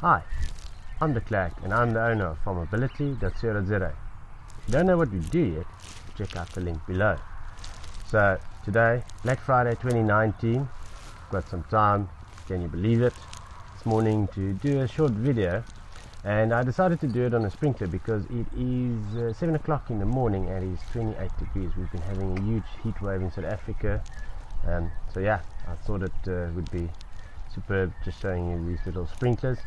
Hi, I'm the Clark and I'm the owner of farmability.co.za. If you don't know what we do yet, check out the link below. So today, Black Friday 2019, got some time, can you believe it, this morning to do a short video and I decided to do it on a sprinkler because it is uh, 7 o'clock in the morning and it is 28 degrees. We've been having a huge heat wave in South Africa um, so yeah, I thought it uh, would be superb just showing you these little sprinklers.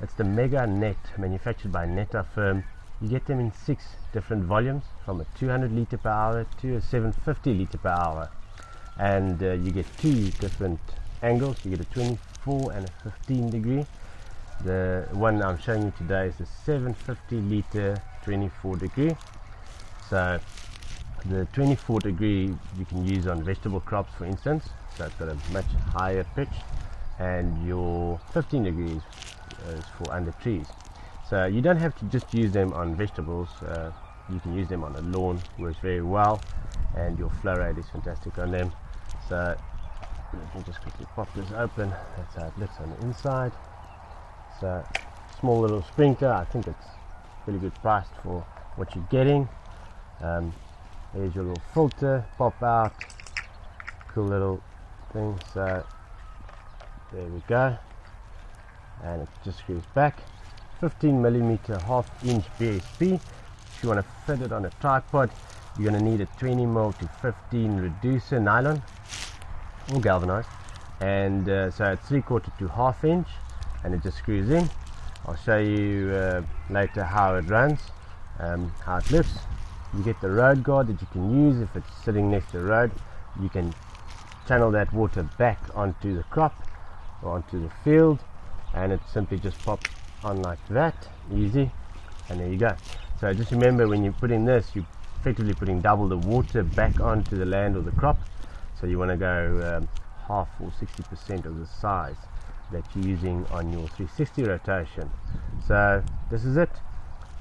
It's the MegaNet manufactured by Netta firm. You get them in six different volumes from a 200 liter per hour to a 750 liter per hour and uh, you get two different angles. You get a 24 and a 15 degree the one I'm showing you today is a 750 liter 24 degree. So the 24 degree you can use on vegetable crops for instance. So it's got a much higher pitch and your 15 degrees is for under trees. So you don't have to just use them on vegetables. Uh, you can use them on a lawn, works very well, and your flow rate is fantastic on them. So let me just quickly pop this open. That's how it looks on the inside. A small little sprinkler. I think it's really good priced for what you're getting. Um, your little filter, pop out, cool little thing. So there we go, and it just screws back. 15 millimeter half inch BSP. If you want to fit it on a tripod, you're going to need a 20 mil to 15 reducer nylon. Or galvanized, and uh, so it's three quarter to half inch and it just screws in. I'll show you uh, later how it runs um, how it lifts. You get the road guard that you can use if it's sitting next to the road. You can channel that water back onto the crop onto the field and it simply just pops on like that easy and there you go. So just remember when you're putting this you're effectively putting double the water back onto the land or the crop. So you want to go um, half or 60% of the size that you're using on your 360 rotation. So this is it.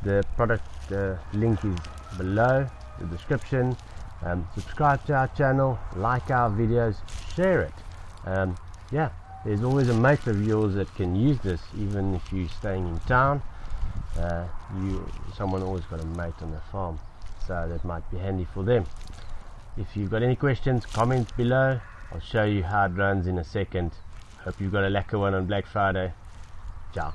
The product uh, link is below the description. Um, subscribe to our channel like our videos share it. Um, yeah there's always a mate of yours that can use this even if you're staying in town uh, you someone always got a mate on the farm so that might be handy for them if you've got any questions comment below I'll show you how it runs in a second Hope you've got a lekker one on Black Friday. Ciao.